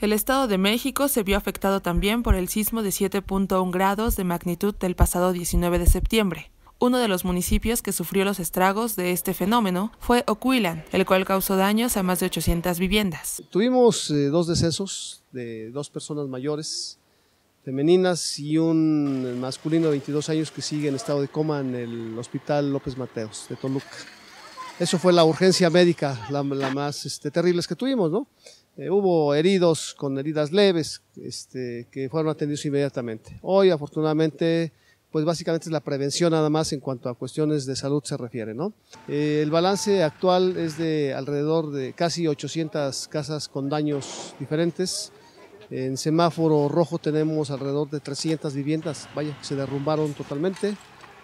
El Estado de México se vio afectado también por el sismo de 7.1 grados de magnitud del pasado 19 de septiembre. Uno de los municipios que sufrió los estragos de este fenómeno fue Ocuilan, el cual causó daños a más de 800 viviendas. Tuvimos eh, dos decesos de dos personas mayores, femeninas y un masculino de 22 años que sigue en estado de coma en el Hospital López Mateos de Toluca. Eso fue la urgencia médica, la, más este, terrible que tuvimos, ¿no? Eh, hubo heridos con heridas leves este, que fueron atendidos inmediatamente. Hoy, afortunadamente, pues básicamente es la prevención nada más en cuanto a cuestiones de salud se refiere. ¿no? Eh, el balance actual es de alrededor de casi 800 casas con daños diferentes. En semáforo rojo tenemos alrededor de 300 viviendas, vaya, que se derrumbaron totalmente.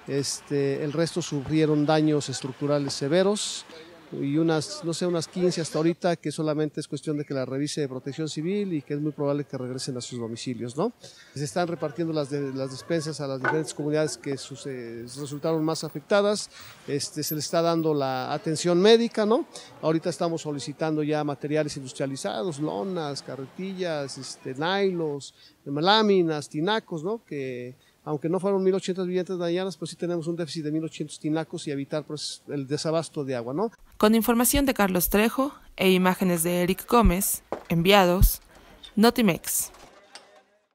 Este, el resto sufrieron daños estructurales severos y unas, no sé, unas 15 hasta ahorita, que solamente es cuestión de que la revise de protección civil y que es muy probable que regresen a sus domicilios, ¿no? Se están repartiendo las, las despensas a las diferentes comunidades que resultaron más afectadas, este, se les está dando la atención médica, ¿no? Ahorita estamos solicitando ya materiales industrializados, lonas, carretillas, este, nailos, láminas, tinacos, ¿no? Que aunque no fueron 1.800 viviendas dañadas, pues sí tenemos un déficit de 1.800 tinacos y evitar pues, el desabasto de agua, ¿no? Con información de Carlos Trejo e imágenes de Eric Gómez, enviados, Notimex.